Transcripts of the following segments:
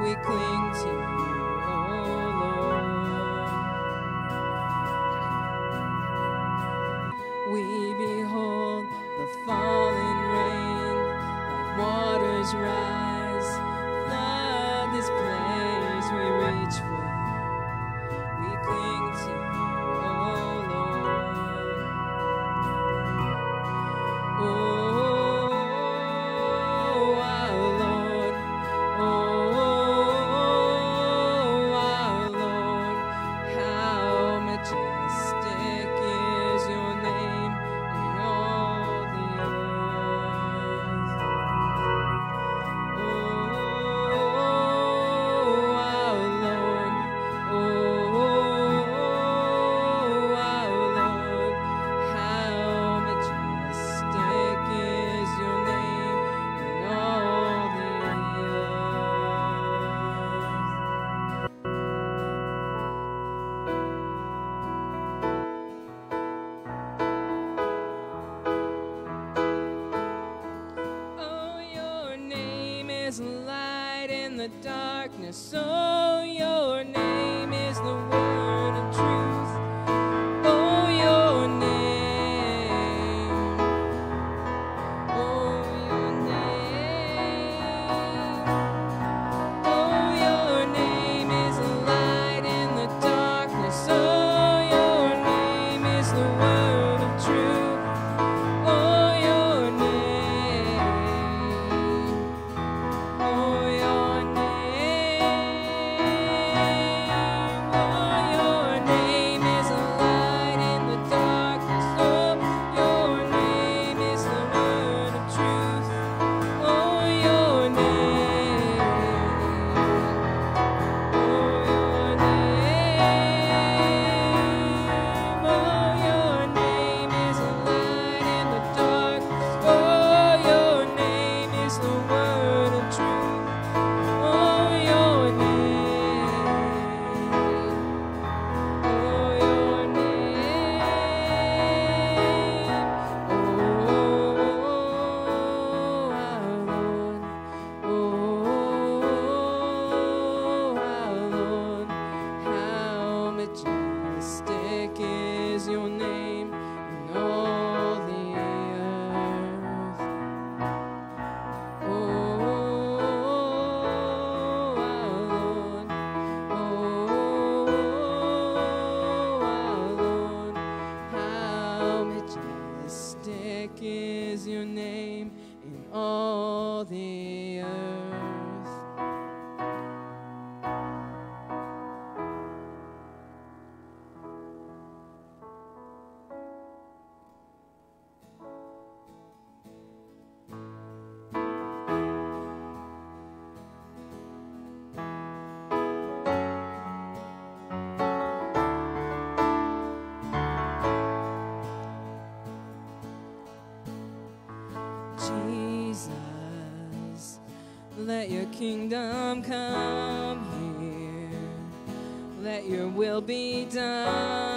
we cling to kingdom come here. Let your will be done.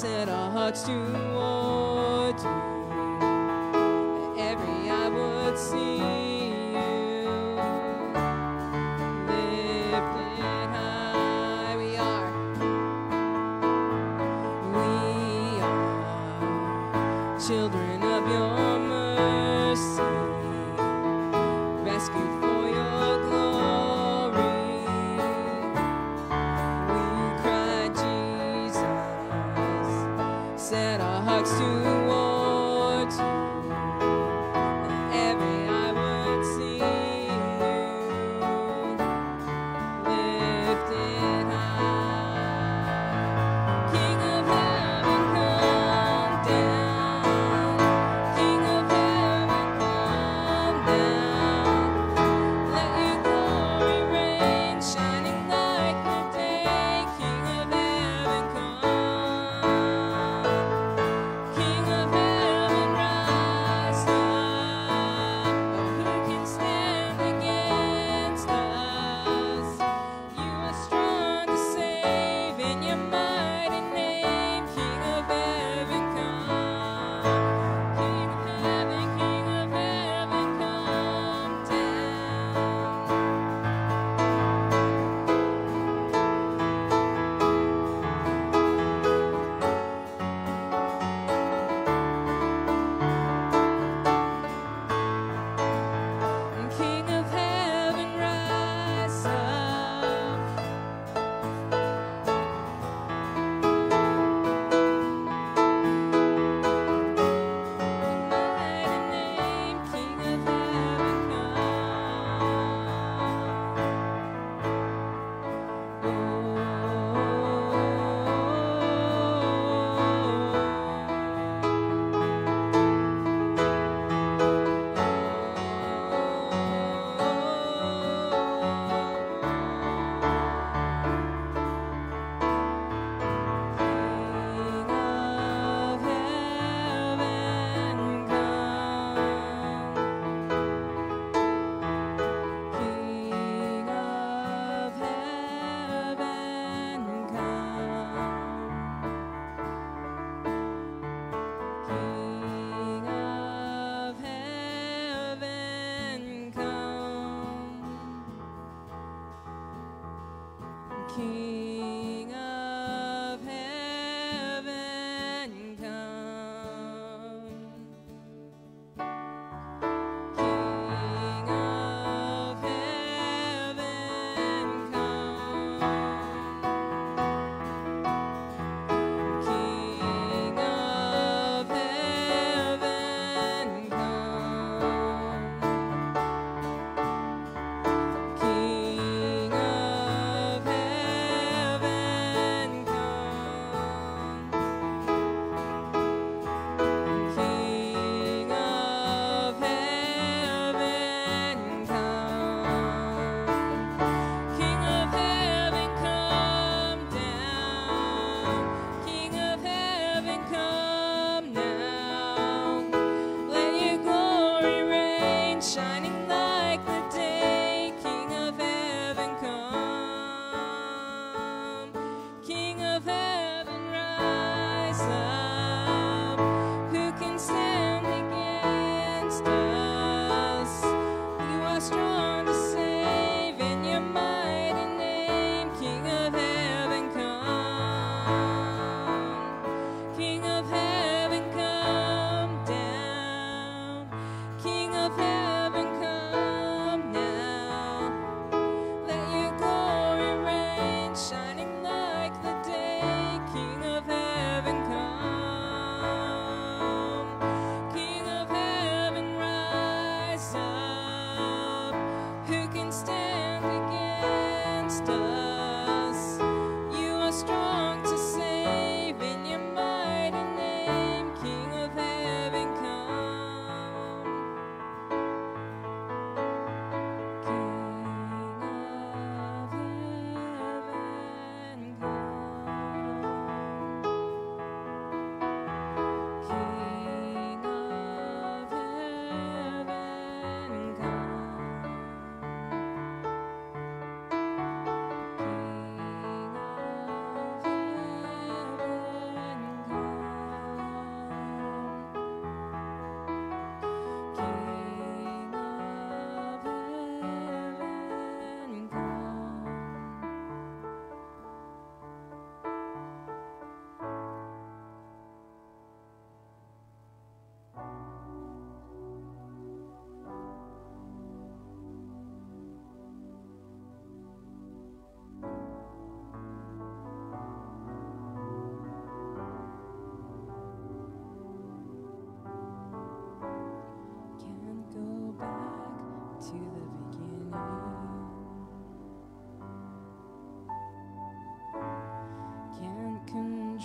set our hearts toward you. Every eye would see.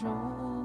Control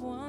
lift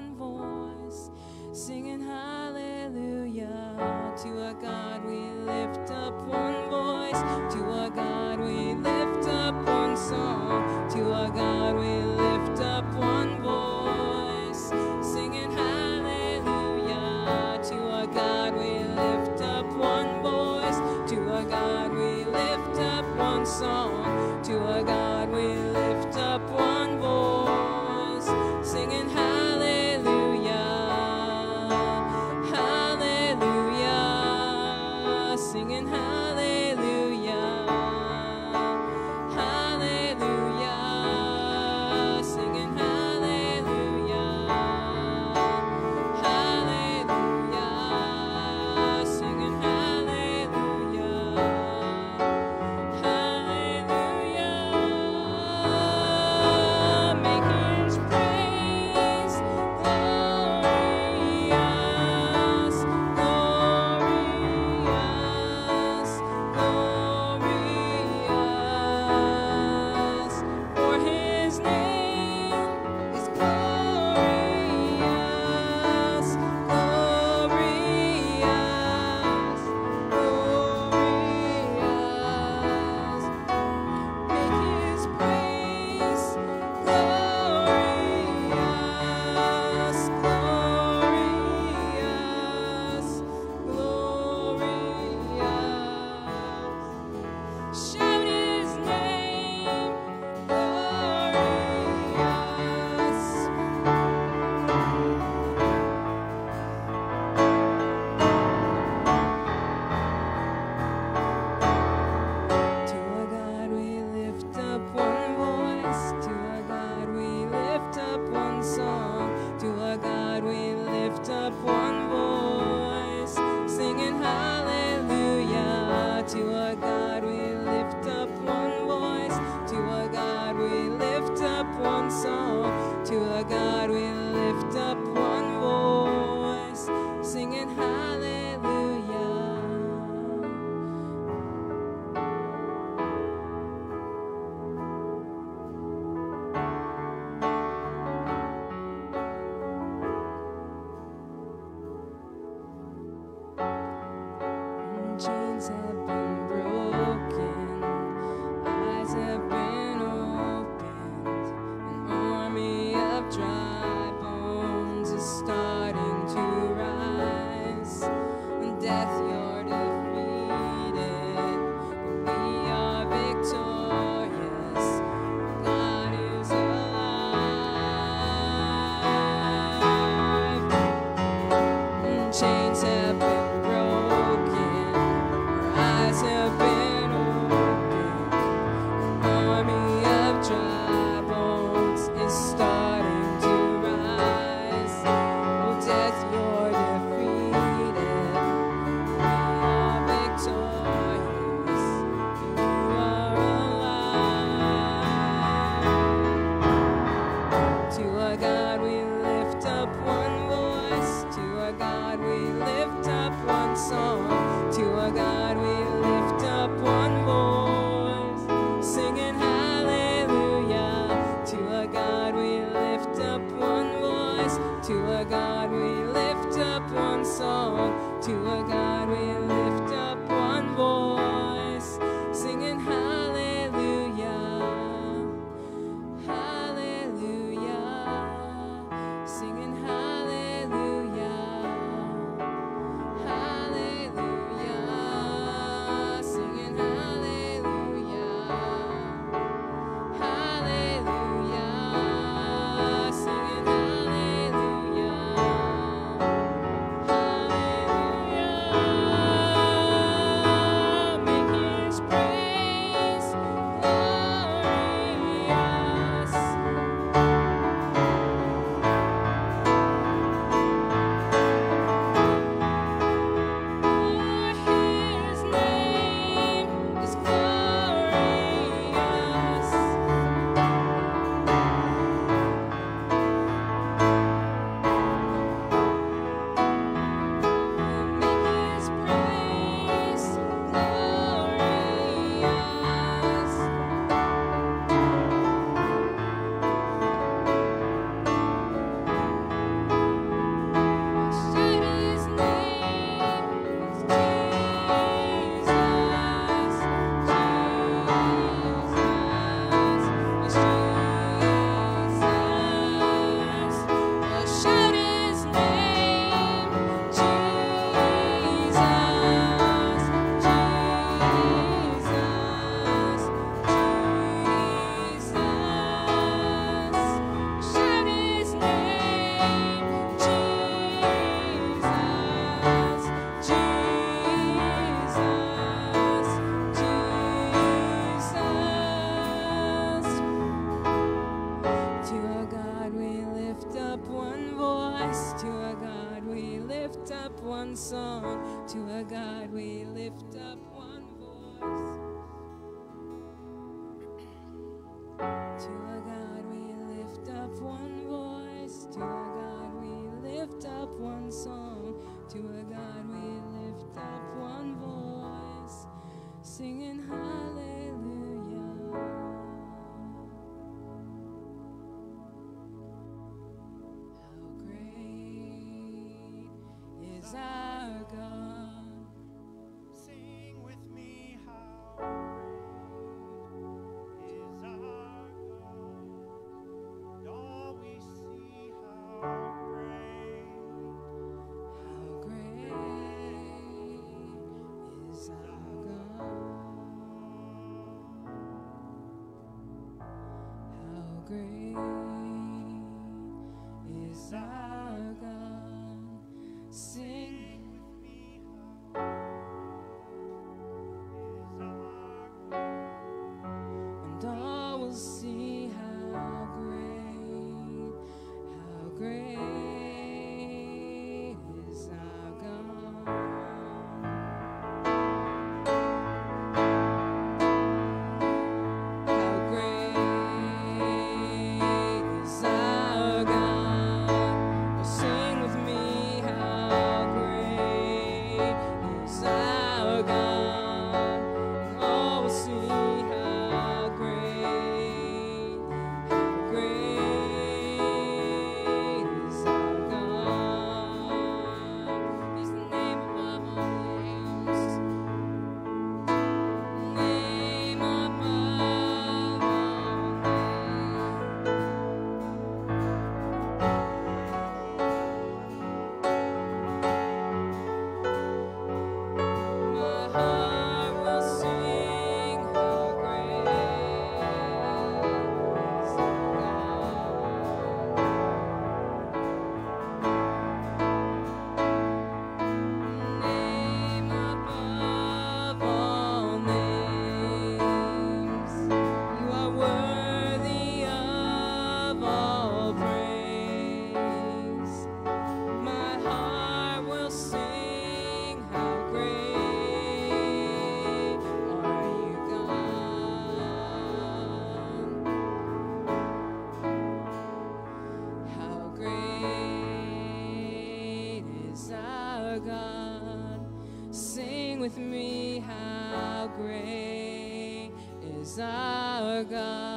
with me, how great is our God.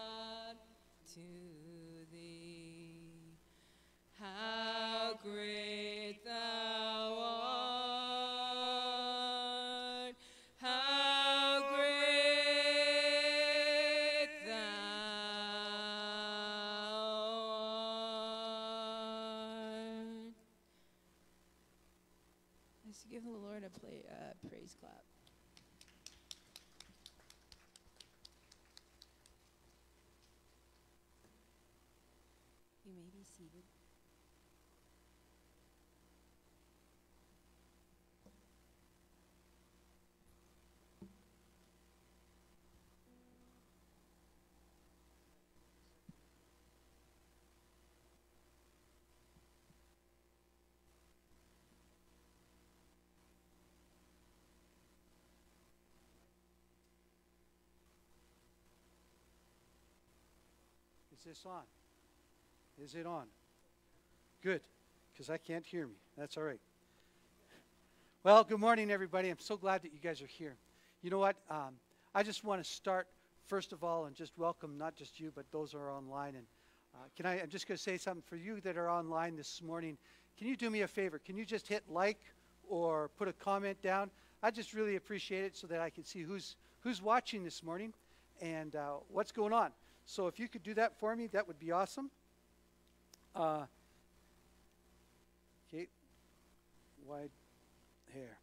Praise clap. You may be seated. Is this on? Is it on? Good, because I can't hear me. That's all right. Well, good morning, everybody. I'm so glad that you guys are here. You know what? Um, I just want to start, first of all, and just welcome not just you, but those who are online. And uh, can I, I'm just going to say something for you that are online this morning. Can you do me a favor? Can you just hit like or put a comment down? I just really appreciate it so that I can see who's, who's watching this morning and uh, what's going on. So if you could do that for me, that would be awesome. Uh, okay, wide hair.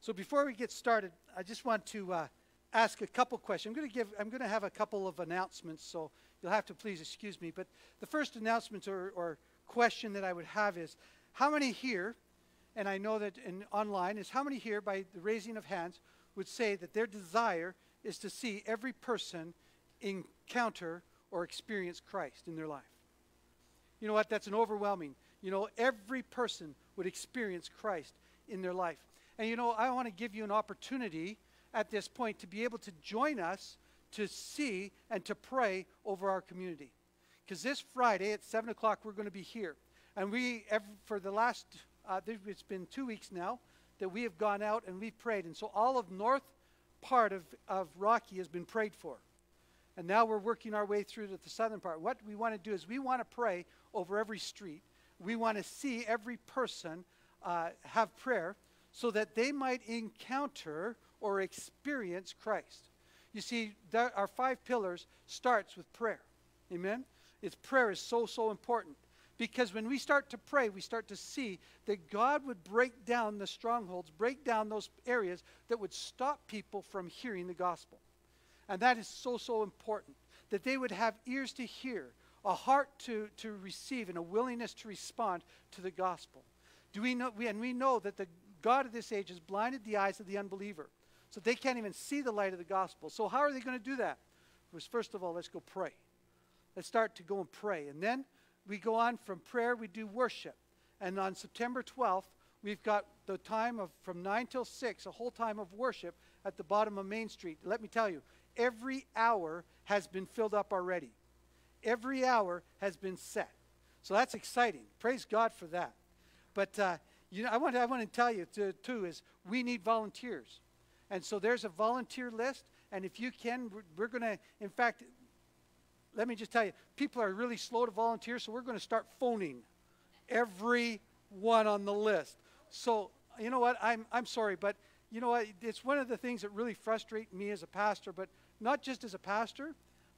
So before we get started, I just want to uh, ask a couple questions. I'm going to give. I'm going to have a couple of announcements, so you'll have to please excuse me. But the first announcement or, or question that I would have is, how many here, and I know that in online is how many here by the raising of hands would say that their desire is to see every person encounter or experience Christ in their life. You know what? That's an overwhelming. You know, every person would experience Christ in their life. And you know, I want to give you an opportunity at this point to be able to join us to see and to pray over our community. Because this Friday at 7 o'clock, we're going to be here. And we, every, for the last, uh, it's been two weeks now that we have gone out and we've prayed. And so all of north part of, of Rocky has been prayed for. And now we're working our way through to the southern part. What we want to do is we want to pray over every street. We want to see every person uh, have prayer so that they might encounter or experience Christ. You see, our five pillars starts with prayer. Amen? It's prayer is so, so important. Because when we start to pray, we start to see that God would break down the strongholds, break down those areas that would stop people from hearing the gospel. And that is so, so important that they would have ears to hear, a heart to, to receive, and a willingness to respond to the gospel. Do we know, we, and we know that the God of this age has blinded the eyes of the unbeliever, so they can't even see the light of the gospel. So, how are they going to do that? Was first of all, let's go pray. Let's start to go and pray. And then we go on from prayer, we do worship. And on September 12th, we've got the time of from 9 till 6, a whole time of worship at the bottom of Main Street. Let me tell you, every hour has been filled up already. Every hour has been set. So that's exciting. Praise God for that. But uh, you know, I want, to, I want to tell you to, too is we need volunteers. And so there's a volunteer list. And if you can, we're, we're going to, in fact, let me just tell you, people are really slow to volunteer, so we're going to start phoning every one on the list. So, you know what? I'm, I'm sorry, but you know what? It's one of the things that really frustrate me as a pastor, but not just as a pastor,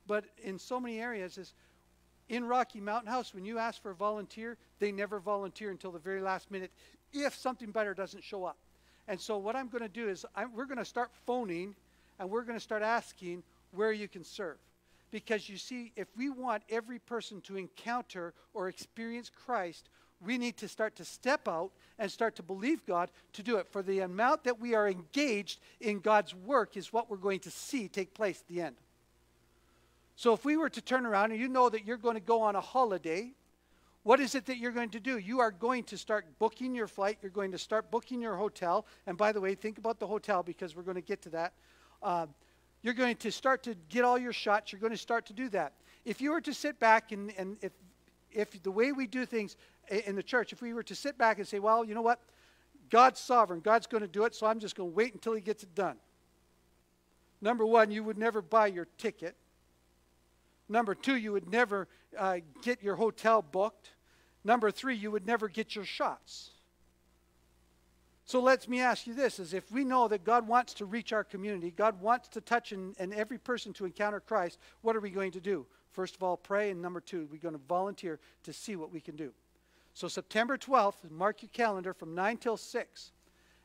but in so many areas is in Rocky Mountain House, when you ask for a volunteer, they never volunteer until the very last minute if something better doesn't show up. And so what I'm going to do is I'm, we're going to start phoning and we're going to start asking where you can serve. Because you see, if we want every person to encounter or experience Christ, we need to start to step out and start to believe God to do it. For the amount that we are engaged in God's work is what we're going to see take place at the end. So if we were to turn around and you know that you're going to go on a holiday, what is it that you're going to do? You are going to start booking your flight. You're going to start booking your hotel. And by the way, think about the hotel because we're going to get to that. Uh, you're going to start to get all your shots. You're going to start to do that. If you were to sit back and, and if, if the way we do things in the church, if we were to sit back and say, well, you know what? God's sovereign. God's going to do it, so I'm just going to wait until he gets it done. Number one, you would never buy your ticket. Number two, you would never uh, get your hotel booked. Number three, you would never get your shots. So let me ask you this is if we know that God wants to reach our community, God wants to touch and, and every person to encounter Christ, what are we going to do? First of all, pray, and number two, we're going to volunteer to see what we can do. So September 12th, mark your calendar from 9 till 6.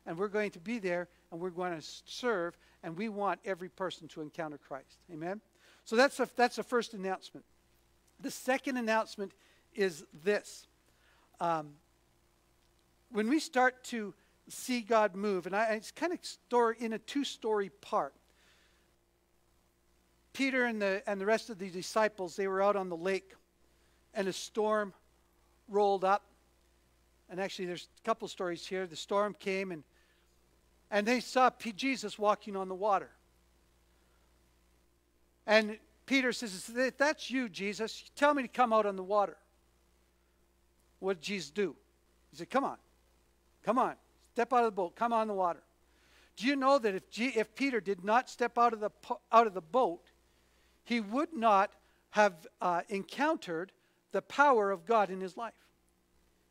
And we're going to be there and we're going to serve and we want every person to encounter Christ. Amen. So that's the, that's the first announcement. The second announcement is this. Um, when we start to see God move, and I, it's kind of store in a two-story part. Peter and the and the rest of the disciples, they were out on the lake, and a storm rolled up. And actually, there's a couple stories here. The storm came, and and they saw P- Jesus walking on the water. And Peter says, "If that's you, Jesus, tell me to come out on the water." What did Jesus do? He said, "Come on, come on, step out of the boat, come on the water." Do you know that if, G- if Peter did not step out of the po- out of the boat, he would not have uh, encountered the power of God in his life.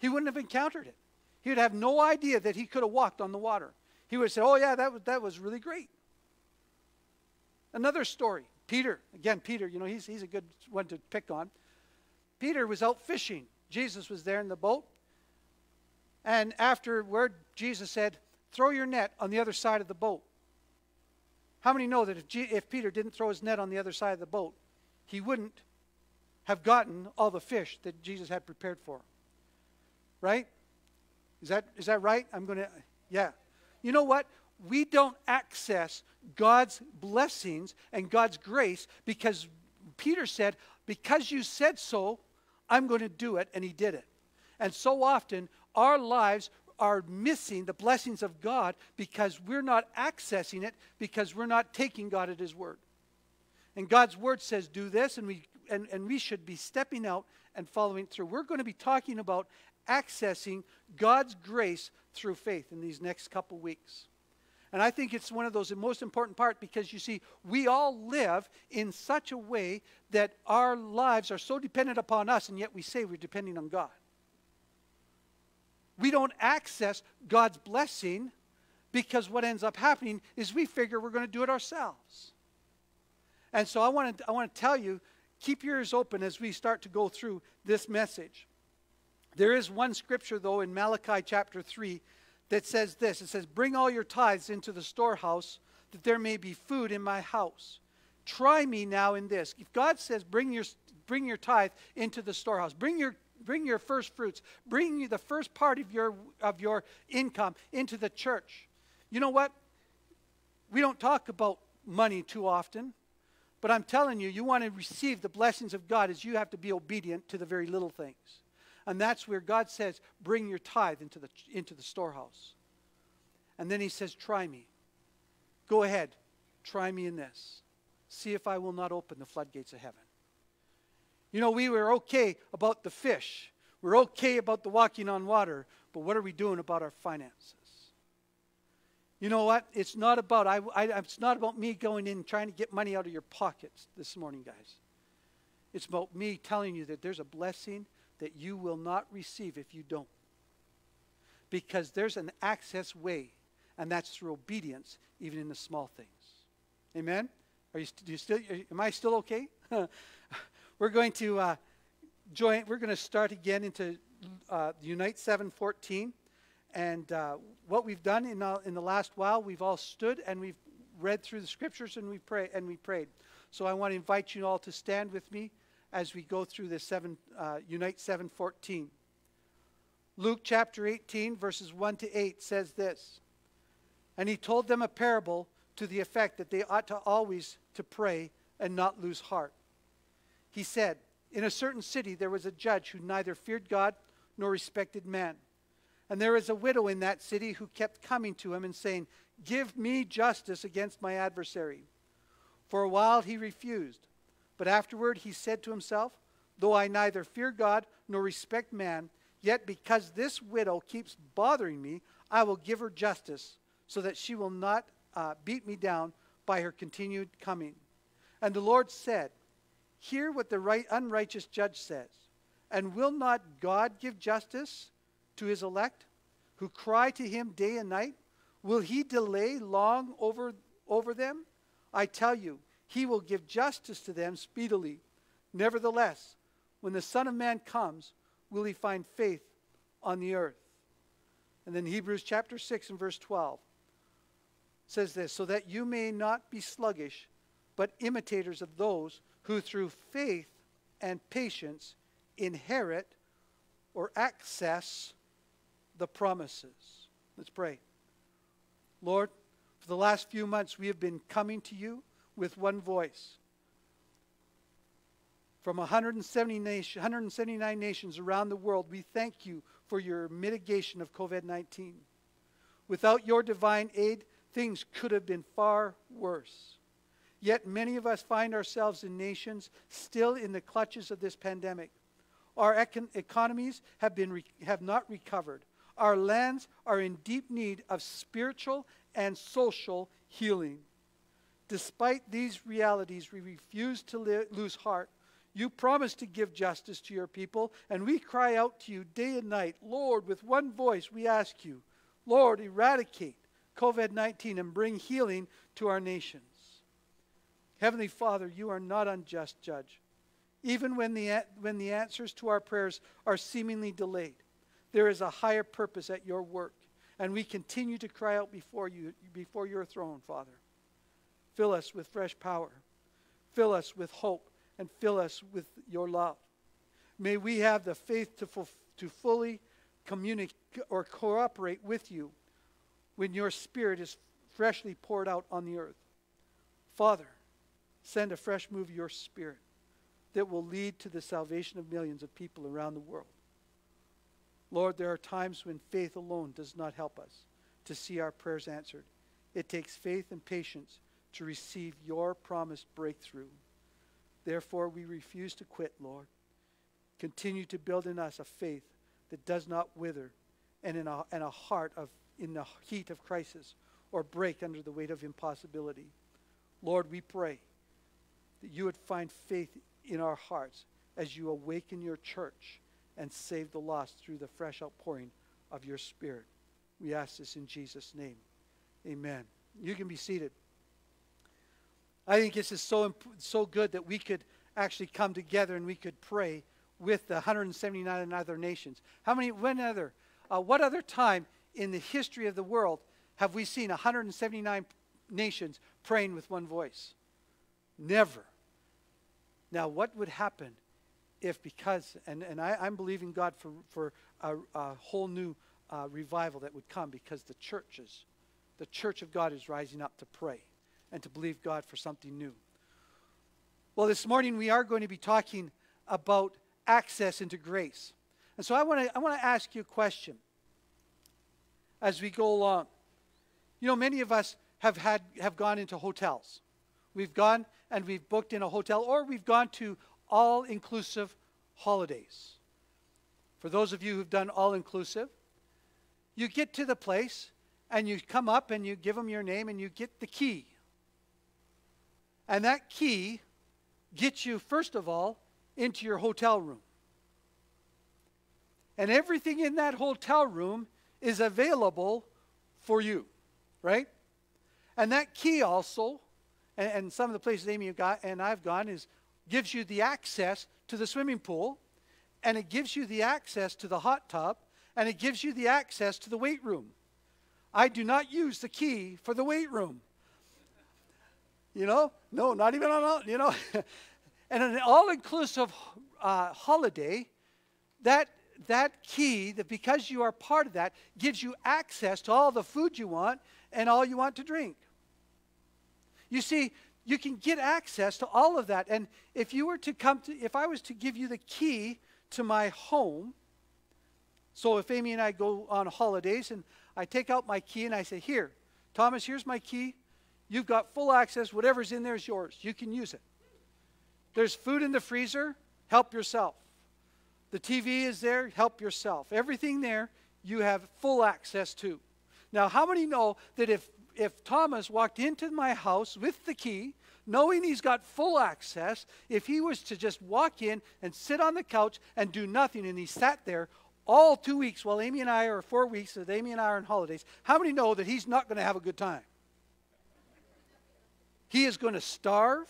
He wouldn't have encountered it. He would have no idea that he could have walked on the water. He would say, "Oh yeah, that was that was really great." Another story. Peter, again, Peter, you know, he's, he's a good one to pick on. Peter was out fishing. Jesus was there in the boat. And afterward, Jesus said, Throw your net on the other side of the boat. How many know that if, G- if Peter didn't throw his net on the other side of the boat, he wouldn't have gotten all the fish that Jesus had prepared for him? Right? Is that, is that right? I'm going to, yeah. You know what? We don't access God's blessings and God's grace because Peter said, Because you said so, I'm going to do it. And he did it. And so often, our lives are missing the blessings of God because we're not accessing it because we're not taking God at his word. And God's word says, do this, and we, and, and we should be stepping out and following through. We're going to be talking about accessing God's grace through faith in these next couple weeks. And I think it's one of those most important part because you see, we all live in such a way that our lives are so dependent upon us, and yet we say we're depending on God. We don't access God's blessing because what ends up happening is we figure we're going to do it ourselves. And so I want to I want to tell you, keep your ears open as we start to go through this message. There is one scripture though in Malachi chapter 3 that says this. It says, "Bring all your tithes into the storehouse that there may be food in my house. Try me now in this." If God says, "Bring your bring your tithe into the storehouse. Bring your bring your first fruits. Bring you the first part of your of your income into the church." You know what? We don't talk about money too often. But I'm telling you, you want to receive the blessings of God as you have to be obedient to the very little things. And that's where God says, bring your tithe into the, into the storehouse. And then he says, try me. Go ahead, try me in this. See if I will not open the floodgates of heaven. You know, we were okay about the fish. We're okay about the walking on water. But what are we doing about our finances? You know what? It's not about I, I, it's not about me going in and trying to get money out of your pockets this morning, guys. It's about me telling you that there's a blessing that you will not receive if you don't. Because there's an access way, and that's through obedience, even in the small things. Amen. Are you, do you still? Am I still okay? we're going to uh, join. We're going to start again into uh, Unite seven fourteen. And uh, what we've done in, uh, in the last while, we've all stood and we've read through the scriptures and we pray and we prayed. So I want to invite you all to stand with me as we go through this seven, uh, Unite 714. Luke chapter 18, verses 1 to 8 says this. And he told them a parable to the effect that they ought to always to pray and not lose heart. He said, In a certain city there was a judge who neither feared God nor respected man. And there was a widow in that city who kept coming to him and saying, Give me justice against my adversary. For a while he refused. But afterward he said to himself, Though I neither fear God nor respect man, yet because this widow keeps bothering me, I will give her justice, so that she will not uh, beat me down by her continued coming. And the Lord said, Hear what the right, unrighteous judge says. And will not God give justice to his elect who cry to him day and night? Will he delay long over, over them? I tell you, he will give justice to them speedily. Nevertheless, when the Son of Man comes, will he find faith on the earth. And then Hebrews chapter 6 and verse 12 says this so that you may not be sluggish, but imitators of those who through faith and patience inherit or access the promises. Let's pray. Lord, for the last few months, we have been coming to you with one voice. From 170 nation, 179 nations around the world, we thank you for your mitigation of COVID 19. Without your divine aid, things could have been far worse. Yet many of us find ourselves in nations still in the clutches of this pandemic. Our econ- economies have, been have not recovered. Our lands are in deep need of spiritual and social healing. Despite these realities, we refuse to li- lose heart. You promise to give justice to your people, and we cry out to you day and night. Lord, with one voice, we ask you, Lord, eradicate COVID 19 and bring healing to our nations. Heavenly Father, you are not unjust judge. Even when the, when the answers to our prayers are seemingly delayed, there is a higher purpose at your work, and we continue to cry out before you, before your throne, Father. Fill us with fresh power. Fill us with hope and fill us with your love. May we have the faith to, fu- to fully communicate or cooperate with you when your spirit is freshly poured out on the earth. Father, send a fresh move of your spirit that will lead to the salvation of millions of people around the world. Lord, there are times when faith alone does not help us to see our prayers answered. It takes faith and patience to receive your promised breakthrough. Therefore, we refuse to quit, Lord. Continue to build in us a faith that does not wither and, in a, and a heart of, in the heat of crisis or break under the weight of impossibility. Lord, we pray that you would find faith in our hearts as you awaken your church and save the lost through the fresh outpouring of your Spirit. We ask this in Jesus' name. Amen. You can be seated. I think this is so, so good that we could actually come together and we could pray with the 179 other nations. How many, when other, uh, what other time in the history of the world have we seen 179 nations praying with one voice? Never. Now, what would happen if, because, and, and I, I'm believing God for, for a, a whole new uh, revival that would come because the churches, the church of God is rising up to pray and to believe God for something new. Well, this morning we are going to be talking about access into grace. And so I want to I want to ask you a question as we go along. You know, many of us have had have gone into hotels. We've gone and we've booked in a hotel or we've gone to all inclusive holidays. For those of you who've done all inclusive, you get to the place and you come up and you give them your name and you get the key. And that key gets you, first of all, into your hotel room. And everything in that hotel room is available for you, right? And that key also, and, and some of the places Amy got, and I've gone, is gives you the access to the swimming pool, and it gives you the access to the hot tub, and it gives you the access to the weight room. I do not use the key for the weight room. You know, no, not even on, you know. and an all-inclusive uh, holiday, that that key, that because you are part of that, gives you access to all the food you want and all you want to drink. You see, you can get access to all of that. And if you were to come to, if I was to give you the key to my home, so if Amy and I go on holidays and I take out my key and I say, Here, Thomas, here's my key. You've got full access. Whatever's in there is yours. You can use it. There's food in the freezer. Help yourself. The TV is there. Help yourself. Everything there, you have full access to. Now, how many know that if, if Thomas walked into my house with the key, knowing he's got full access, if he was to just walk in and sit on the couch and do nothing, and he sat there all two weeks while Amy and I, are four weeks that Amy and I are on holidays, how many know that he's not going to have a good time? He is going to starve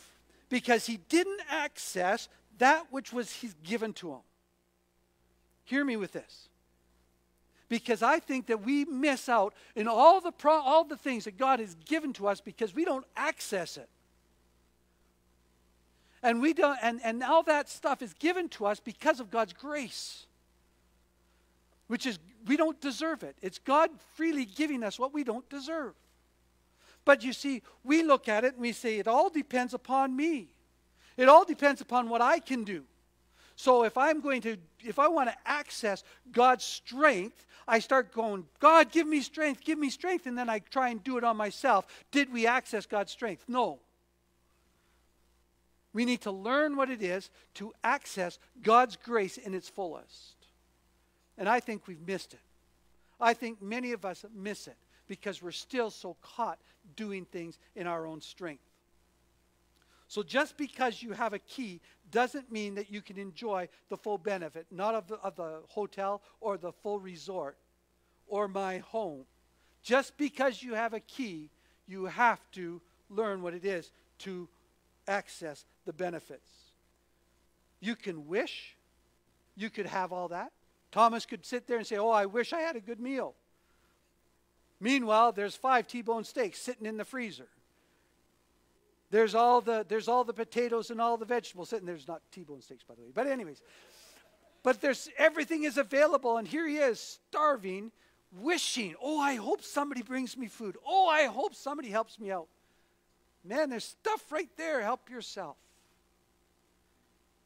because he didn't access that which was given to him. Hear me with this. because I think that we miss out in all the, pro- all the things that God has given to us because we don't access it. And, we don't, and, and all that stuff is given to us because of God's grace, which is, we don't deserve it. It's God freely giving us what we don't deserve. But you see, we look at it and we say, it all depends upon me. It all depends upon what I can do. So if I'm going to, if I want to access God's strength, I start going, God, give me strength, give me strength, and then I try and do it on myself. Did we access God's strength? No. We need to learn what it is to access God's grace in its fullest. And I think we've missed it. I think many of us miss it because we're still so caught doing things in our own strength. So just because you have a key doesn't mean that you can enjoy the full benefit, not of the, of the hotel or the full resort or my home. Just because you have a key, you have to learn what it is to access the benefits. You can wish, you could have all that. Thomas could sit there and say, Oh, I wish I had a good meal. Meanwhile, there's five T-bone steaks sitting in the freezer. There's all the there's all the potatoes and all the vegetables sitting there's not T-bone steaks by the way. But anyways, but there's everything is available and here he is starving, wishing, "Oh, I hope somebody brings me food. Oh, I hope somebody helps me out." Man, there's stuff right there. Help yourself.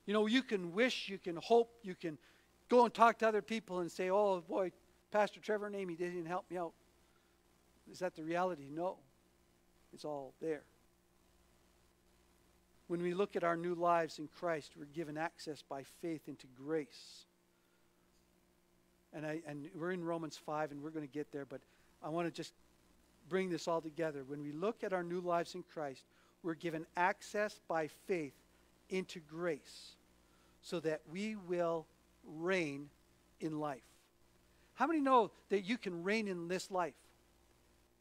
You know, you can wish, you can hope, you can go and talk to other people and say, "Oh, boy, Pastor Trevor and Amy didn't help me out." Is that the reality? No. It's all there. When we look at our new lives in Christ, we're given access by faith into grace. And, I, and we're in Romans 5, and we're going to get there, but I want to just bring this all together. When we look at our new lives in Christ, we're given access by faith into grace so that we will reign in life. How many know that you can reign in this life?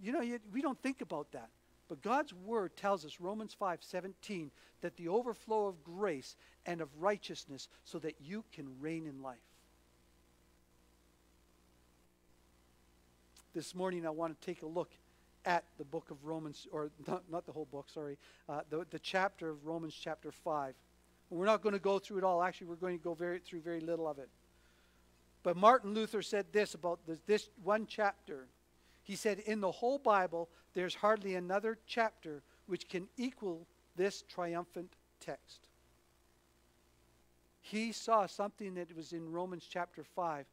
You know, you, we don't think about that. But God's word tells us, Romans 5 17, that the overflow of grace and of righteousness so that you can reign in life. This morning, I want to take a look at the book of Romans, or not, not the whole book, sorry, uh, the, the chapter of Romans, chapter 5. we're not going to go through it all. Actually, we're going to go very, through very little of it. But Martin Luther said this about this, this one chapter. He said, In the whole Bible, there's hardly another chapter which can equal this triumphant text. He saw something that was in Romans chapter 5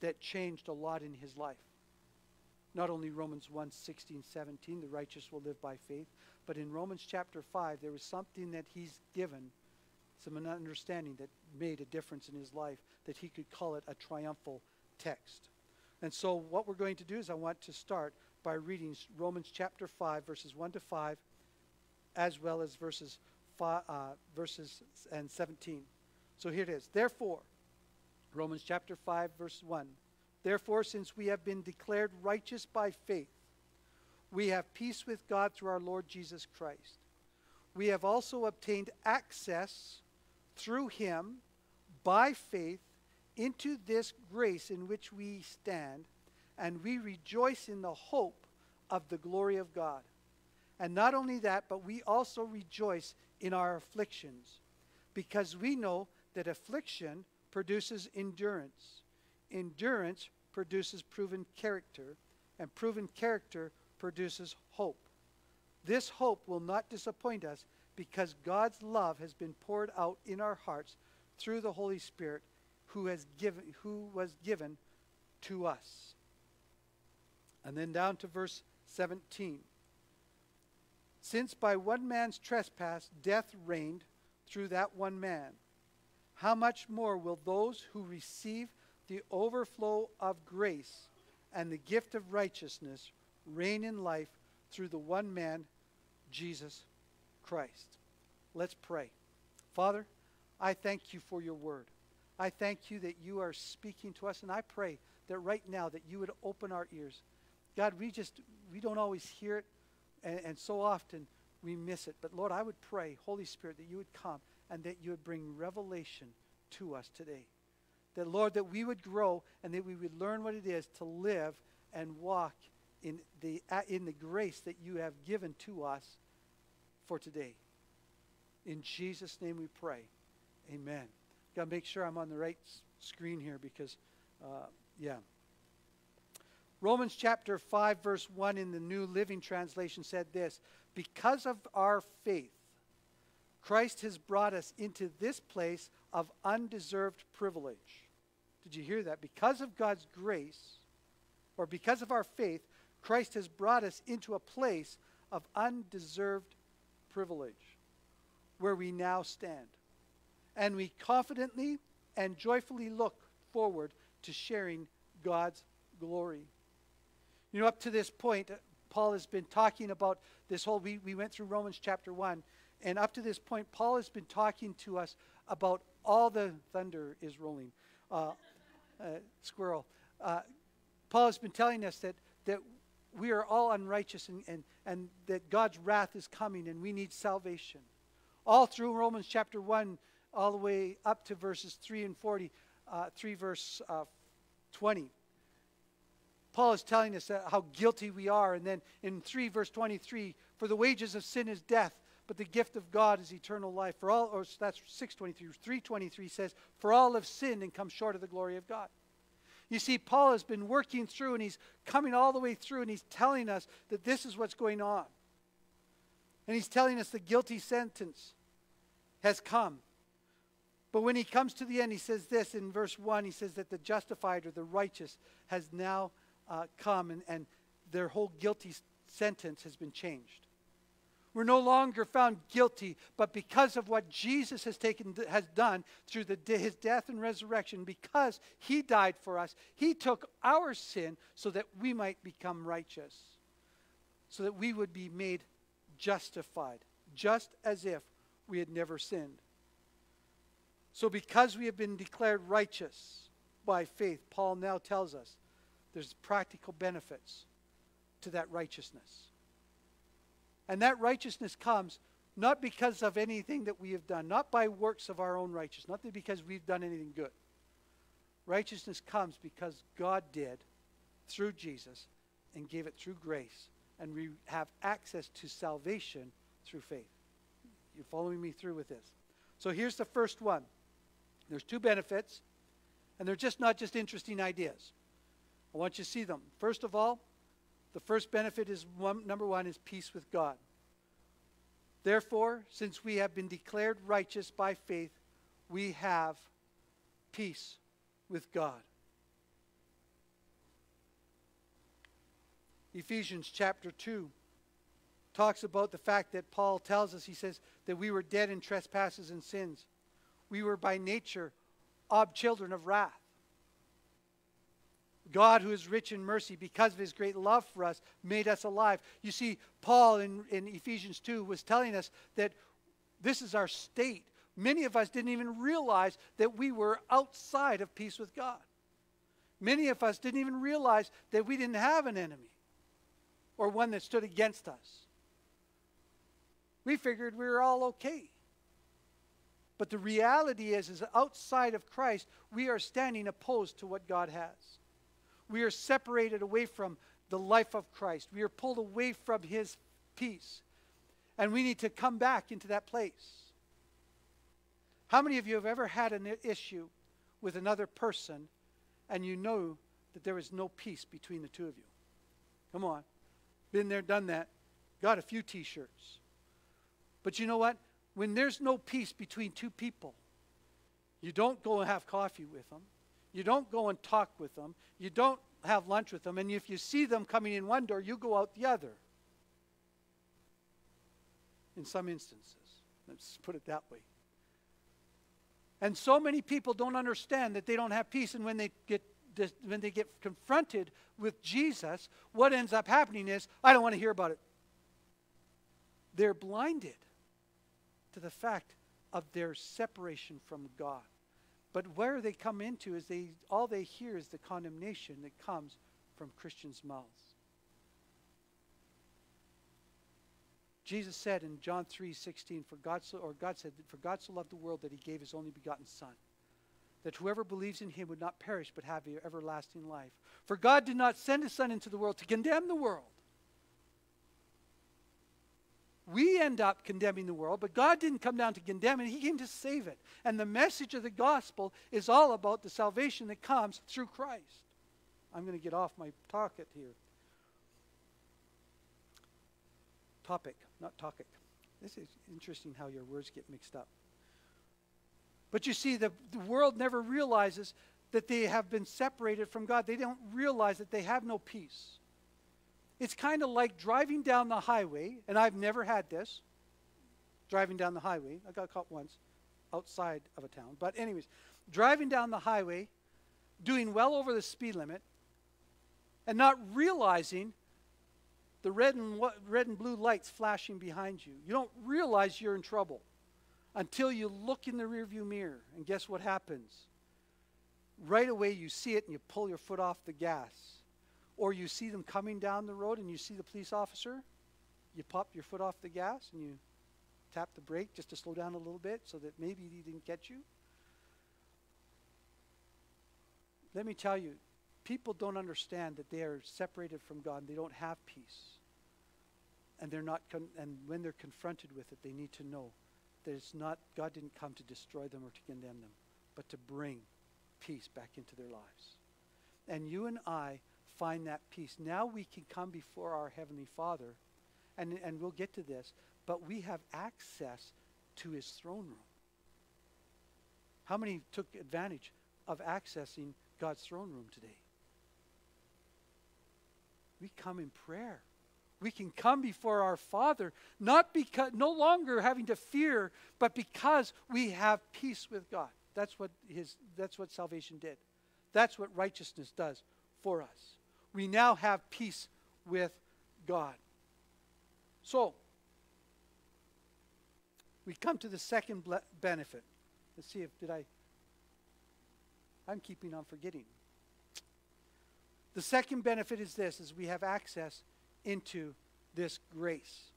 that changed a lot in his life. Not only Romans 1 16, 17, the righteous will live by faith, but in Romans chapter 5, there was something that he's given, some understanding that made a difference in his life, that he could call it a triumphal text. And so, what we're going to do is, I want to start by reading Romans chapter 5, verses 1 to 5, as well as verses, five, uh, verses and 17. So here it is. Therefore, Romans chapter 5, verse 1. Therefore, since we have been declared righteous by faith, we have peace with God through our Lord Jesus Christ. We have also obtained access through him by faith into this grace in which we stand, and we rejoice in the hope of the glory of God. And not only that, but we also rejoice in our afflictions, because we know that affliction produces endurance. Endurance produces proven character, and proven character produces hope. This hope will not disappoint us because God's love has been poured out in our hearts through the Holy Spirit who, has given, who was given to us. And then down to verse 17. Since by one man's trespass death reigned through that one man, how much more will those who receive the overflow of grace and the gift of righteousness reign in life through the one man, Jesus Christ? Let's pray. Father, I thank you for your word. I thank you that you are speaking to us, and I pray that right now that you would open our ears. God, we just, we don't always hear it, and, and so often we miss it. But Lord, I would pray, Holy Spirit, that you would come and that you would bring revelation to us today. that, Lord, that we would grow and that we would learn what it is to live and walk in the, in the grace that you have given to us for today. In Jesus' name we pray. Amen. Got to make sure I'm on the right screen here because, uh, yeah. Romans chapter 5, verse 1 in the New Living Translation said this Because of our faith, Christ has brought us into this place of undeserved privilege. Did you hear that? Because of God's grace, or because of our faith, Christ has brought us into a place of undeserved privilege where we now stand. And we confidently and joyfully look forward to sharing God's glory. You know, up to this point, uh, Paul has been talking about this whole, we, we went through Romans chapter 1, and up to this point, Paul has been talking to us about all the thunder is rolling. Uh, uh, squirrel. Uh, Paul has been telling us that, that we are all unrighteous and, and, and that God's wrath is coming and we need salvation. All through Romans chapter 1, all the way up to verses 3 and 40, uh, 3 verse uh, 20. Paul is telling us how guilty we are. And then in 3 verse 23, for the wages of sin is death, but the gift of God is eternal life. For all, or that's 623. 323 says, for all have sinned and come short of the glory of God. You see, Paul has been working through and he's coming all the way through and he's telling us that this is what's going on. And he's telling us the guilty sentence has come. But when he comes to the end, he says this in verse 1 he says that the justified or the righteous has now uh, come and, and their whole guilty sentence has been changed. We're no longer found guilty, but because of what Jesus has taken has done through the, his death and resurrection, because he died for us, he took our sin so that we might become righteous, so that we would be made justified, just as if we had never sinned. So, because we have been declared righteous by faith, Paul now tells us there's practical benefits to that righteousness. And that righteousness comes not because of anything that we have done, not by works of our own righteousness, not because we've done anything good. Righteousness comes because God did through Jesus and gave it through grace. And we have access to salvation through faith. You're following me through with this. So here's the first one. There's two benefits, and they're just not just interesting ideas. I want you to see them. First of all, the first benefit is one, number one is peace with God. Therefore, since we have been declared righteous by faith, we have peace with God. Ephesians chapter 2 talks about the fact that Paul tells us, he says, that we were dead in trespasses and sins. We were by nature ob children of wrath. God, who is rich in mercy, because of his great love for us, made us alive. You see, Paul in, in Ephesians 2 was telling us that this is our state. Many of us didn't even realize that we were outside of peace with God. Many of us didn't even realize that we didn't have an enemy or one that stood against us. We figured we were all okay. But the reality is, is outside of Christ, we are standing opposed to what God has. We are separated away from the life of Christ. We are pulled away from his peace. And we need to come back into that place. How many of you have ever had an issue with another person and you know that there is no peace between the two of you? Come on. Been there, done that. Got a few t shirts. But you know what? When there's no peace between two people, you don't go and have coffee with them. You don't go and talk with them. You don't have lunch with them. And if you see them coming in one door, you go out the other. In some instances. Let's put it that way. And so many people don't understand that they don't have peace. And when they get when they get confronted with Jesus, what ends up happening is, I don't want to hear about it. They're blinded to the fact of their separation from God. But where they come into is they all they hear is the condemnation that comes from Christians' mouths. Jesus said in John 3 16, for God so or God said, For God so loved the world that he gave his only begotten Son, that whoever believes in him would not perish but have everlasting life. For God did not send his Son into the world to condemn the world. We end up condemning the world, but God didn't come down to condemn it, He came to save it. And the message of the gospel is all about the salvation that comes through Christ. I'm going to get off my topic here. Topic, not topic. This is interesting how your words get mixed up. But you see, the, the world never realizes that they have been separated from God. They don't realize that they have no peace. It's kind of like driving down the highway, and I've never had this. Driving down the highway. I got caught once outside of a town. But, anyways, driving down the highway, doing well over the speed limit, and not realizing the red and, red and blue lights flashing behind you. You don't realize you're in trouble until you look in the rearview mirror. And guess what happens? Right away, you see it and you pull your foot off the gas. Or you see them coming down the road and you see the police officer. You pop your foot off the gas and you tap the brake just to slow down a little bit so that maybe he didn't get you. Let me tell you, people don't understand that they are separated from God and they don't have peace. And they're not and when they're confronted with it, they need to know that it's not God didn't come to destroy them or to condemn them, but to bring peace back into their lives. And you and I find that peace. Now we can come before our heavenly Father and and we'll get to this, but we have access to his throne room. How many took advantage of accessing God's throne room today? We come in prayer. We can come before our Father, not because no longer having to fear, but because we have peace with God. That's what his that's what salvation did. That's what righteousness does for us. We now have peace with God. So, we come to the second ble- benefit. Let's see if did I I'm keeping on forgetting. The second benefit is this is we have access into this grace.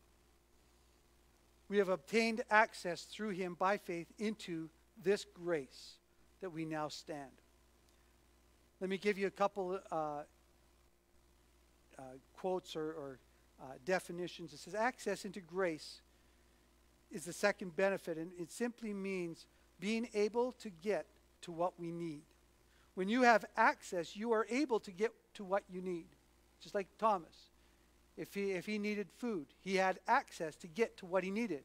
We have obtained access through him by faith into this grace that we now stand. Let me give you a couple uh, quotes or, or uh, definitions. It says access into grace is the second benefit, and it simply means being able to get to what we need. When you have access, you are able to get to what you need. Just like Thomas. If he, if he needed food, he had access to get to what he needed.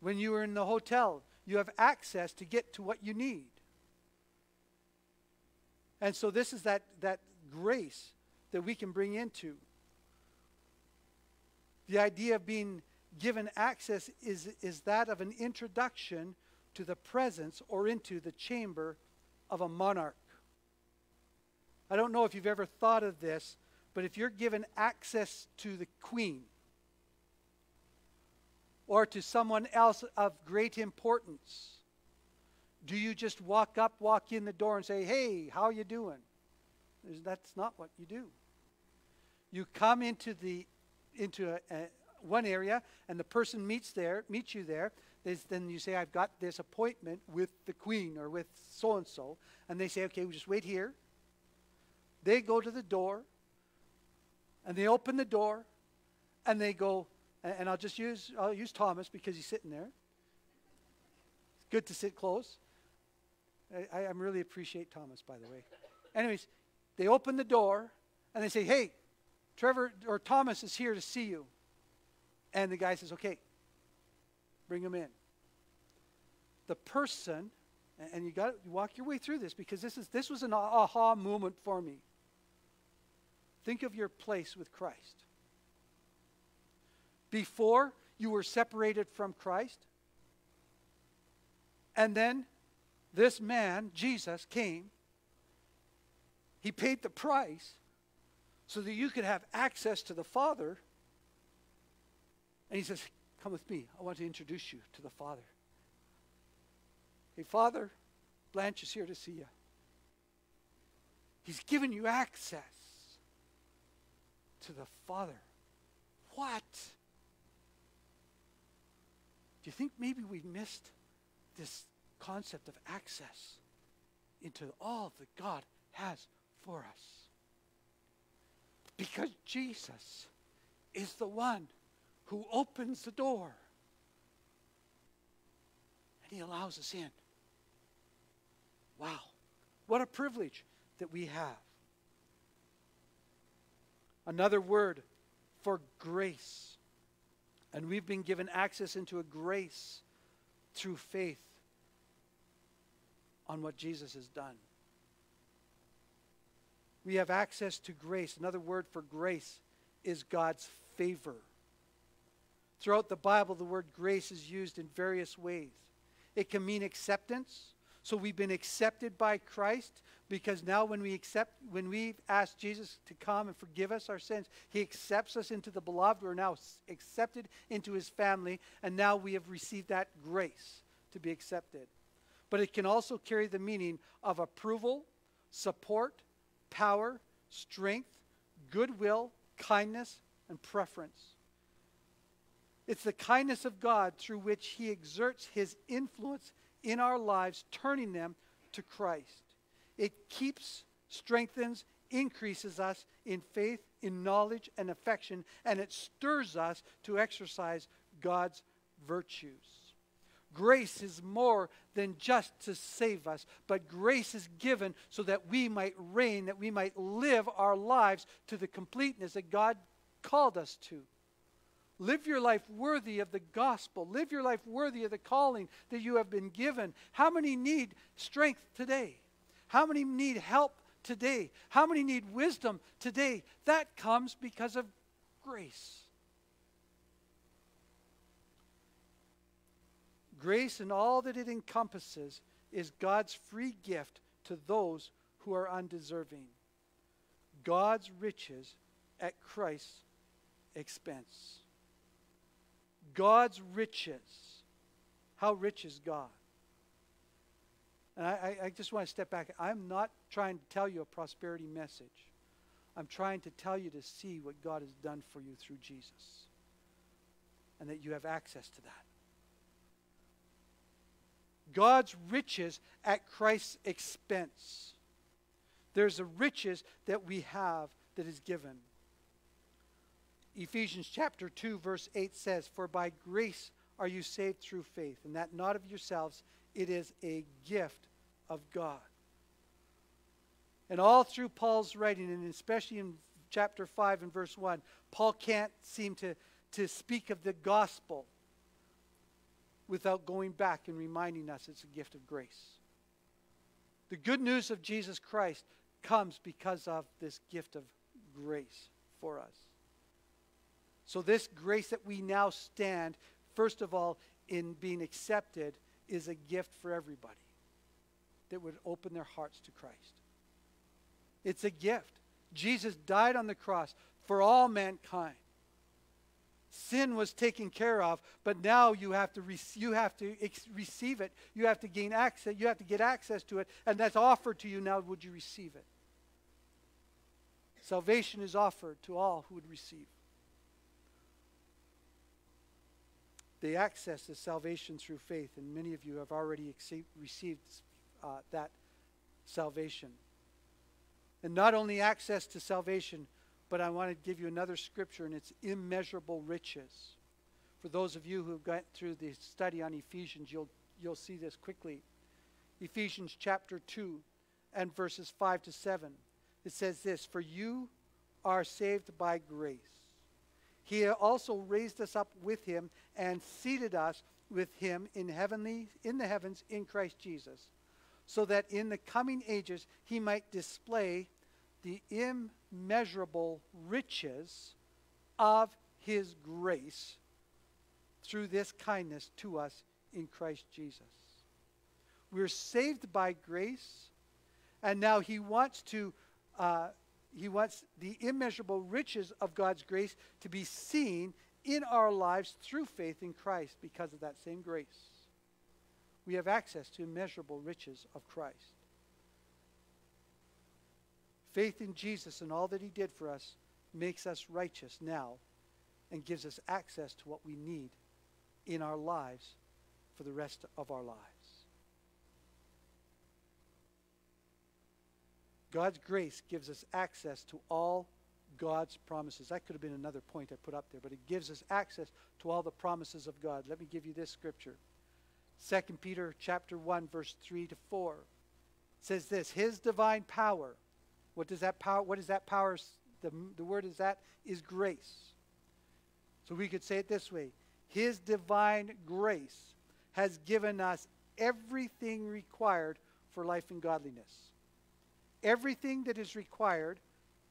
When you are in the hotel, you have access to get to what you need. And so this is that, that grace that we can bring into. The idea of being given access is, is that of an introduction to the presence or into the chamber of a monarch. I don't know if you've ever thought of this, but if you're given access to the queen or to someone else of great importance, do you just walk up, walk in the door and say, "Hey, how are you doing?" That's not what you do. You come into the into a, a, one area, and the person meets there, meets you there. There's, then you say, "I've got this appointment with the queen or with so and so," and they say, "Okay, we'll just wait here." They go to the door, and they open the door, and they go, and, and I'll just use I'll use Thomas because he's sitting there. It's good to sit close. I, I really appreciate Thomas, by the way. Anyways, they open the door and they say, "Hey, Trevor or Thomas is here to see you." And the guy says, "Okay, bring him in." The person, and you got to walk your way through this because this is this was an aha moment for me. Think of your place with Christ. Before you were separated from Christ, and then this man, Jesus, came. He paid the price so that you could have access to the Father. And he says, Come with me. I want to introduce you to the Father. Hey, Father, Blanche is here to see you. He's given you access to the Father. What? Do you think maybe we missed this concept of access? into all that God has for us. Because Jesus is the one who opens the door and he allows us in. Wow. What a privilege that we have. Another word for grace. And we've been given access into a grace through faith on what Jesus has done. We have access to grace. Another word for grace is God's favor. Throughout the Bible, the word grace is used in various ways. It can mean acceptance. So we've been accepted by Christ because now when we accept when we ask Jesus to come and forgive us our sins, he accepts us into the beloved. We're now accepted into his family and now we have received that grace to be accepted. But it can also carry the meaning of approval, support, power, strength, goodwill, kindness, and preference. It's the kindness of God through which He exerts His influence in our lives, turning them to Christ. It keeps, strengthens, increases us in faith, in knowledge, and affection, and it stirs us to exercise God's virtues. Grace is more than just to save us, but grace is given so that we might reign, that we might live our lives to the completeness that God called us to. Live your life worthy of the gospel. Live your life worthy of the calling that you have been given. How many need strength today? How many need help today? How many need wisdom today? That comes because of grace. Grace and all that it encompasses is God's free gift to those who are undeserving. God's riches at Christ's expense. God's riches. How rich is God? And I, I, just want to step back. I'm not trying to tell you a prosperity message. I'm trying to tell you to see what God has done for you through Jesus and that you have access to that. God's riches at Christ's expense. There's a riches that we have that is given. Ephesians chapter 2, verse 8 says, For by grace are you saved through faith, and that not of yourselves, it is a gift of God. And all through Paul's writing, and especially in chapter 5 and verse 1, Paul can't seem to, to speak of the gospel without going back and reminding us it's a gift of grace. The good news of Jesus Christ comes because of this gift of grace for us. So, this grace that we now stand, first of all, in being accepted, is a gift for everybody that would open their hearts to Christ. It's a gift. Jesus died on the cross for all mankind. Sin was taken care of, but now you have to you have to ex- receive it. You have to gain access. You have to get access to it, and that's offered to you. Now, would you receive it? Salvation is offered to all who would receive. They access the salvation through faith, and many of you have already received uh, that salvation. And not only access to salvation, but I want to give you another scripture, and it's immeasurable riches. For those of you who have gone through the study on Ephesians, you'll, you'll see this quickly. Ephesians chapter 2 and verses 5 to 7. It says this For you are saved by grace. He also raised us up with him and seated us with him in heavenly in the heavens in Christ Jesus so that in the coming ages he might display the immeasurable riches of his grace through this kindness to us in Christ Jesus. We're saved by grace, and now he wants to. Uh, he wants the immeasurable riches of God's grace to be seen in our lives through faith in Christ because of that same grace we have access to immeasurable riches of Christ. Faith in Jesus and all that he did for us makes us righteous now and gives us access to what we need in our lives for the rest of our lives. God's grace gives us access to all God's promises. That could have been another point I put up there, but it gives us access to all the promises of God. Let me give you this scripture. 2 Peter chapter 1 verse 3 to 4 says this, his divine power. What does that power what is that power the, the word is that is grace. So we could say it this way, his divine grace has given us everything required for life and godliness. Everything that is required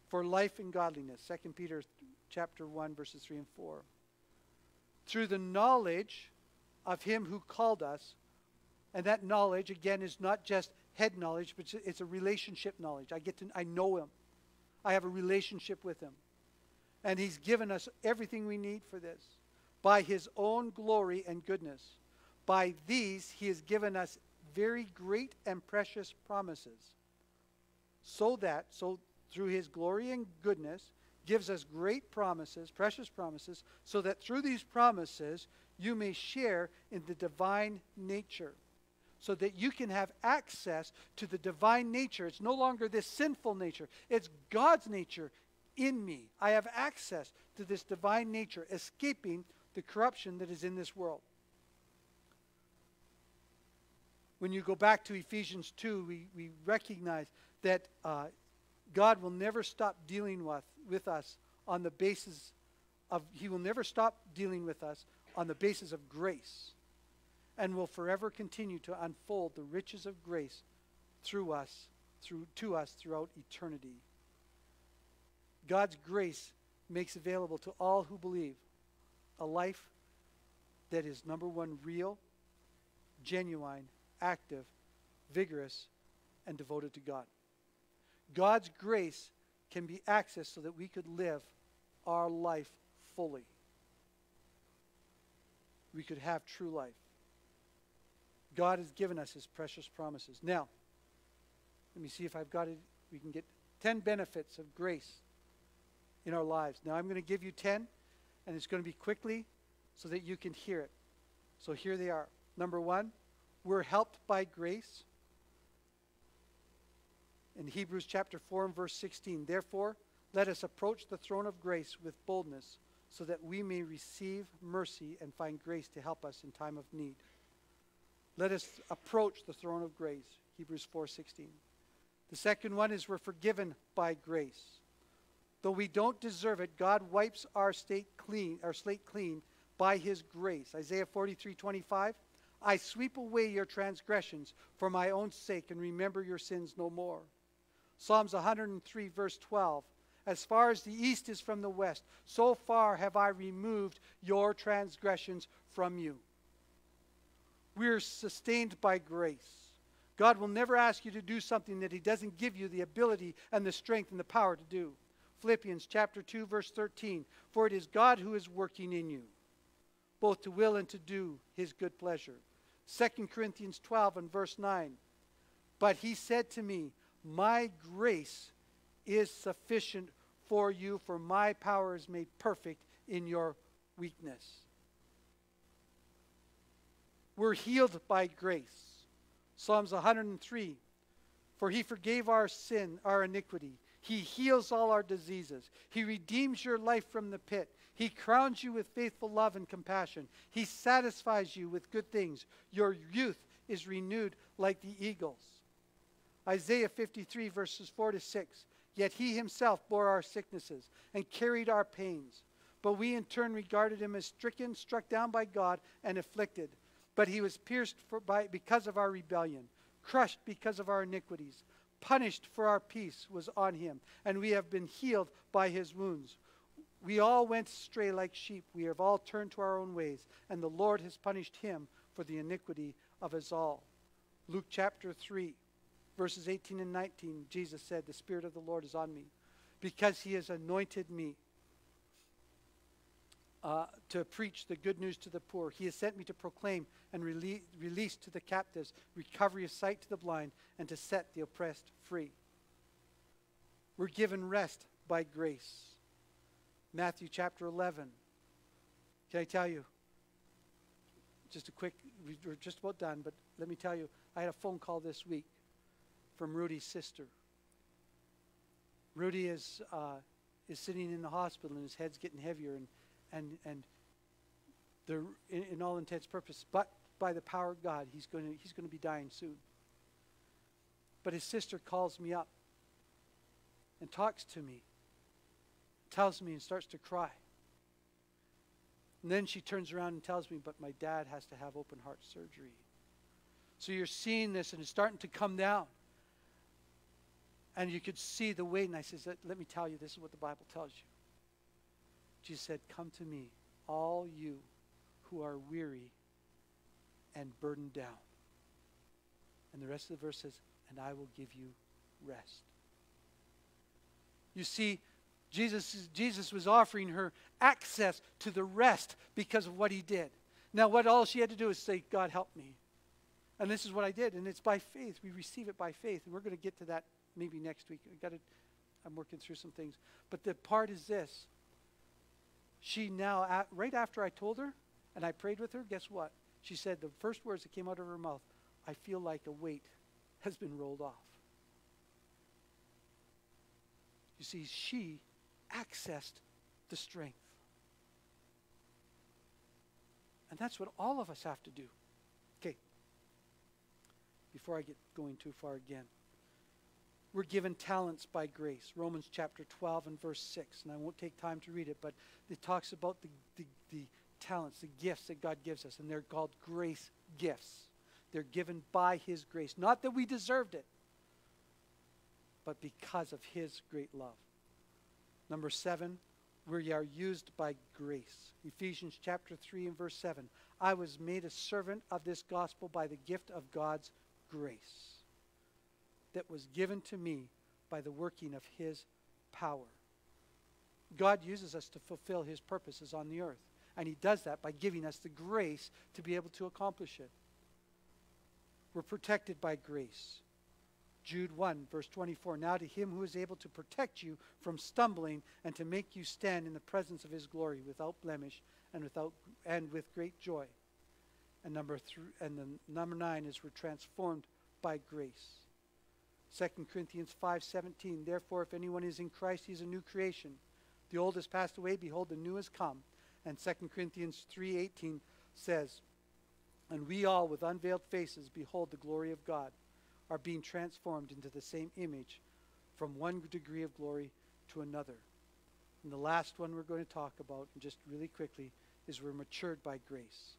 for life and godliness. 2 Peter chapter 1 verses 3 and 4. Through the knowledge of him who called us, and that knowledge again is not just head knowledge, but it's a- relationship knowledge. I get to I know him. I have a relationship with him. And he's given us everything we need for this by his own glory and goodness. By these he has given us very great and precious promises so that so through his glory and goodness gives us great promises precious promises so that through these promises you may share in the divine nature so that you can have access to the divine nature. It's no longer this sinful nature. It's god's nature in me. I have access to this divine nature escaping the corruption that is in this world. When you go back to Ephesians 2, we, we recognize that uh, God will never stop dealing with, with us on the basis of, He will never stop dealing with us on the basis of grace and will forever continue to unfold the riches of grace through us, through, to us throughout eternity. God's grace makes available to all who believe a life that is number one, real, genuine, active, vigorous, and devoted to God. God's grace can be accessed so that we could live our life fully. We could have true life. God has given us his precious promises. Now, let me see if I've got it. We can get 10 benefits of grace in our lives. Now, I'm going to give you 10, and it's going to be quickly so that you can hear it. So here they are. Number one, we're helped by grace. In Hebrews chapter 4 and verse 16, therefore, let us approach the throne of grace with boldness so that we may receive mercy and find grace to help us in time of need. Let us approach the throne of grace, Hebrews 4:16. The second one is we're forgiven by grace. Though we don't deserve it, God wipes our state clean, our slate clean by his grace. Isaiah 43:25. I sweep away your transgressions for my own sake and remember your sins no more. Psalms 103, verse 12. As far as the east is from the west, so far have I removed your transgressions from you. We're sustained by grace. God will never ask you to do something that He doesn't give you the ability and the strength and the power to do. Philippians chapter 2, verse 13. For it is God who is working in you, both to will and to do His good pleasure. 2 Corinthians 12 and verse 9. But he said to me, My grace is sufficient for you, for my power is made perfect in your weakness. We're healed by grace. Psalms 103 For he forgave our sin, our iniquity. He heals all our diseases. He redeems your life from the pit. He crowns you with faithful love and compassion. He satisfies you with good things. Your youth is renewed like the eagles. Isaiah 53, verses 4 to 6. Yet he himself bore our sicknesses and carried our pains. But we in turn regarded him as stricken, struck down by God, and afflicted. But he was pierced for, by, because of our rebellion, crushed because of our iniquities. Punished for our peace was on him, and we have been healed by his wounds. We all went astray like sheep. We have all turned to our own ways, and the Lord has punished him for the iniquity of us all. Luke chapter 3, verses 18 and 19, Jesus said, The Spirit of the Lord is on me, because he has anointed me uh, to preach the good news to the poor. He has sent me to proclaim and rele- release to the captives recovery of sight to the blind and to set the oppressed free. We're given rest by grace. Matthew chapter 11. Can I tell you? Just a quick, we- we're just about done, but let me tell you, I had a phone call this week from Rudy's sister. Rudy is, uh, is sitting in the hospital and his head's getting heavier and, and, and the, in, in all intents purpose, but by the power of God, he's going to he's going to be dying soon. But his sister calls me up and talks to me, tells me and starts to cry. And then she turns around and tells me, but my dad has to have open heart surgery. So you're seeing this and it's starting to come down. And you could see the weight. And I let, let me tell you, this is what the Bible tells you. Jesus said, Come to me, all you who are weary and burdened down. And the rest of the verse says, And I will give you rest. You see, Jesus, Jesus was offering her access to the rest because of what he did. Now, what all she had to do is say, God, help me. And this is what I did. And it's by faith. We receive it by faith. And we're going to get to that maybe next week. I got to, I'm working through some things. But the part is this. She now, right after I told her and I prayed with her, guess what? She said the first words that came out of her mouth, I feel like a weight has been rolled off. You see, she accessed the strength. And that's what all of us have to do. Okay. Before I get going too far again, we're given talents by grace. Romans chapter 12 and verse 6. And I won't take time to read it, but it talks about the, the, the talents, the gifts that God gives us, and they're called grace gifts. They're given by His grace. Not that we deserved it, but because of His great love. Number seven, we are used by grace. Ephesians chapter 3 and verse 7. I was made a servant of this gospel by the gift of God's grace that was given to me by the working of His power. God uses us to fulfill His purposes on the earth. And He does that by giving us the grace to be able to accomplish it. We're protected by grace. Jude 1, verse 24. Now to him who is able to protect you from stumbling and to make you stand in the presence of his glory without blemish and without and with great joy. And number three and the number nine is we're transformed by grace. 2 Corinthians 5:17 Therefore if anyone is in Christ he is a new creation. The old has passed away behold the new has come. And 2 Corinthians 3:18 says and we all with unveiled faces behold the glory of God are being transformed into the same image from one degree of glory to another. And the last one we're going to talk about, and just really quickly, is we're matured by grace.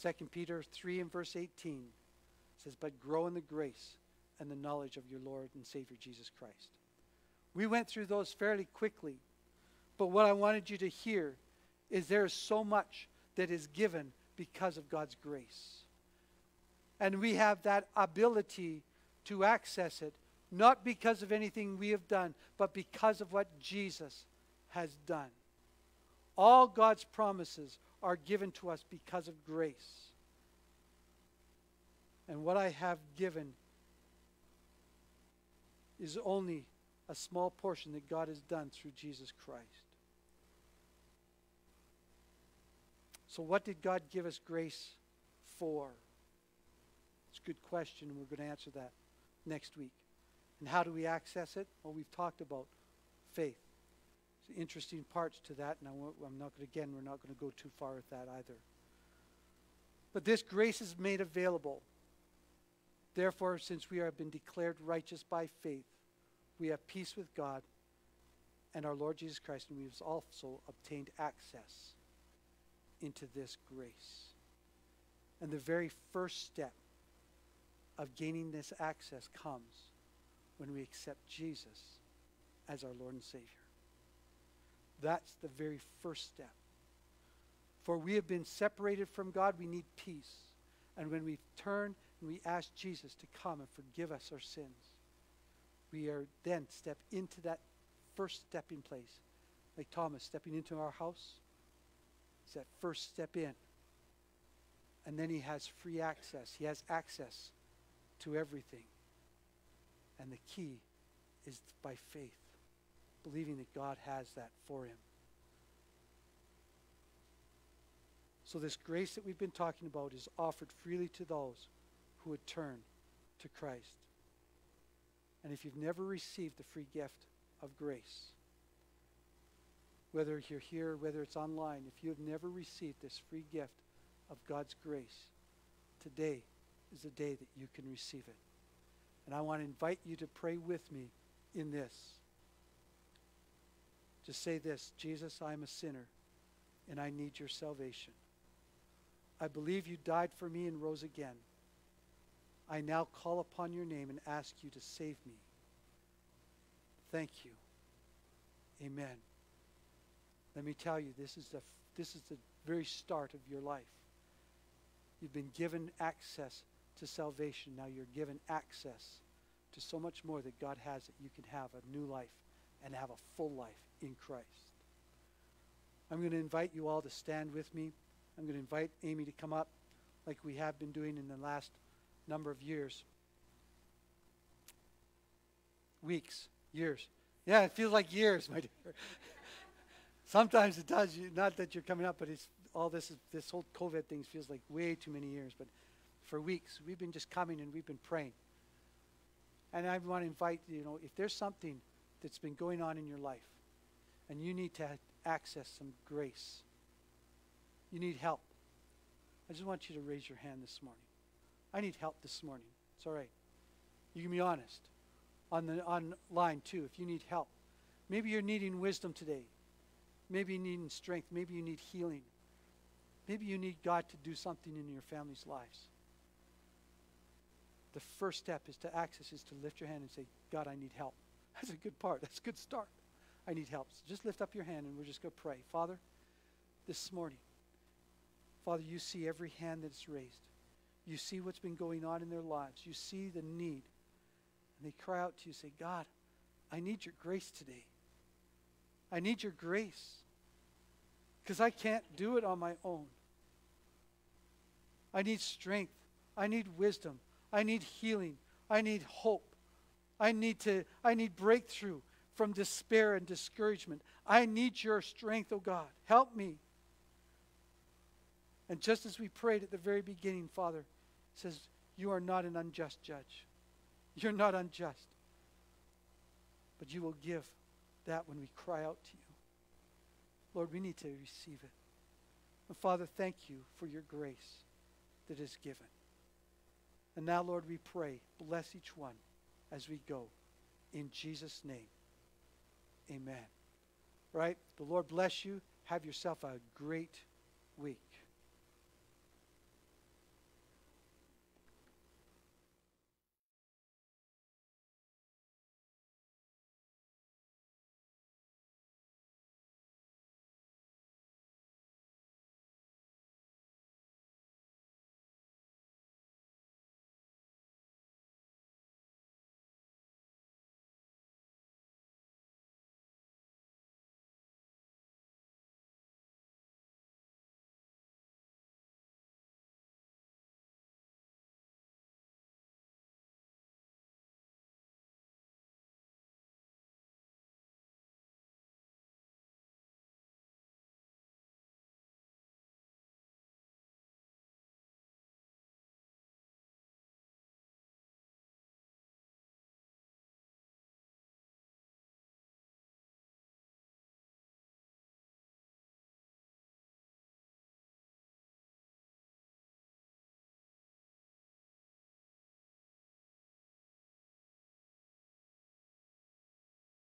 2 Peter 3 and verse 18 says, But grow in the grace and the knowledge of your Lord and Savior Jesus Christ. We went through those fairly quickly, but what I wanted you to hear is there is so much that is given because of God's grace. And we have that ability to access it, not because of anything we have done, but because of what Jesus has done. All God's promises are given to us because of grace. And what I have given is only a small portion that God has done through Jesus Christ. So, what did God give us grace for? It's a good question, and we're going to answer that next week. And how do we access it? Well, we've talked about faith. There's interesting parts to that, and I am not going to, again, we're not going to go too far with that either. But this grace is made available. Therefore, since we have been declared righteous by faith, we have peace with God and our Lord Jesus Christ, and we've also obtained access into this grace. And the very first step of gaining this access comes when we accept Jesus as our Lord and Savior. That's the very first step. For we have been separated from God, we need peace. And when we turn and we ask Jesus to come and forgive us our sins, we are then step into that first stepping place. Like Thomas stepping into our house. It's that first step in. And then he has free access. He has access to everything. And the key is by faith, believing that God has that for him. So, this grace that we've been talking about is offered freely to those who would turn to Christ. And if you've never received the free gift of grace. Whether you're here, whether it's online, if you have never received this free gift of God's grace, today is the day that you can receive it. And I want to invite you to pray with me in this. Just say this Jesus, I'm a sinner and I need your salvation. I believe you died for me and rose again. I now call upon your name and ask you to save me. Thank you. Amen. Let me tell you, this is the, this is the very start of your life. You've been given access to salvation. Now you're given access to so much more that God has that you can have a new life and have a full life in Christ. I'm going to invite you all to stand with me. I'm going to invite Amy to come up like we have been doing in the last number of years. Weeks, years. Yeah, it feels like years, my dear. Sometimes it does. Not that you're coming up, but it's all this is, this whole COVID thing feels like way too many years. But for weeks, we've been just coming and we've been praying. And I want to invite you know if there's something that's been going on in your life, and you need to access some grace, you need help. I just want you to raise your hand this morning. I need help this morning. It's all right. You can be honest. On the online too, if you need help. Maybe you're needing wisdom today. Maybe you're needing strength. Maybe you need healing. Maybe you need God to do something in your family's lives. The first step is to access is to lift your hand and say, God, I need help. That's a good part. That's a good start. I need help. So just lift up your hand and we're just going to pray. Father, this morning, Father, you see every hand that's raised. You see what's been going on in their lives. You see the need. And they cry out to you, say, God, I need your grace today. I need your grace. Because I can't do it on my own. I need strength. I need wisdom. I need healing. I need hope. I need to I need breakthrough from despair and discouragement. I need your strength, oh God. Help me. And just as we prayed at the very beginning, Father says, You are not an unjust judge. You're not unjust. But you will give that when we cry out to you. Lord, we need to receive it. And Father, thank you for your grace that is given. And now, Lord, we pray, bless each one as we go. In Jesus' name, amen. Right? The Lord bless you. Have yourself a great week.